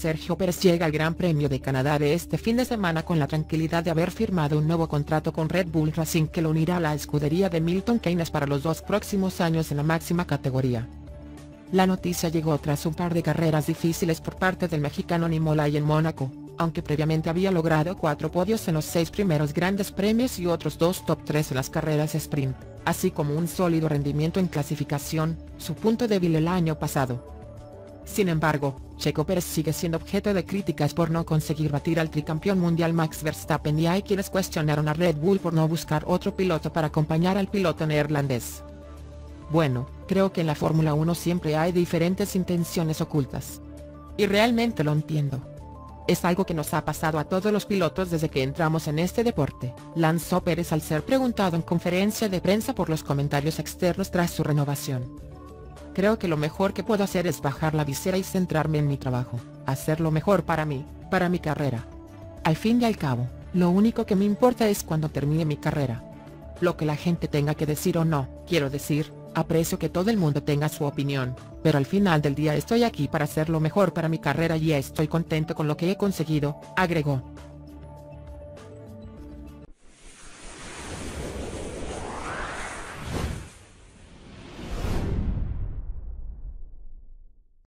Sergio Pérez llega al Gran Premio de Canadá de este fin de semana con la tranquilidad de haber firmado un nuevo contrato con Red Bull Racing que lo unirá a la escudería de Milton Keynes para los dos próximos años en la máxima categoría. La noticia llegó tras un par de carreras difíciles por parte del mexicano Nimolay en Mónaco, aunque previamente había logrado cuatro podios en los seis primeros grandes premios y otros dos top 3 en las carreras sprint, así como un sólido rendimiento en clasificación, su punto débil el año pasado. Sin embargo, Checo Pérez sigue siendo objeto de críticas por no conseguir batir al tricampeón mundial Max Verstappen y hay quienes cuestionaron a Red Bull por no buscar otro piloto para acompañar al piloto neerlandés. Bueno, creo que en la Fórmula 1 siempre hay diferentes intenciones ocultas. Y realmente lo entiendo. Es algo que nos ha pasado a todos los pilotos desde que entramos en este deporte, lanzó Pérez al ser preguntado en conferencia de prensa por los comentarios externos tras su renovación. Creo que lo mejor que puedo hacer es bajar la visera y centrarme en mi trabajo, hacer lo mejor para mí, para mi carrera. Al fin y al cabo, lo único que me importa es cuando termine mi carrera. Lo que la gente tenga que decir o no, quiero decir, aprecio que todo el mundo tenga su opinión, pero al final del día estoy aquí para hacer lo mejor para mi carrera y estoy contento con lo que he conseguido, agregó.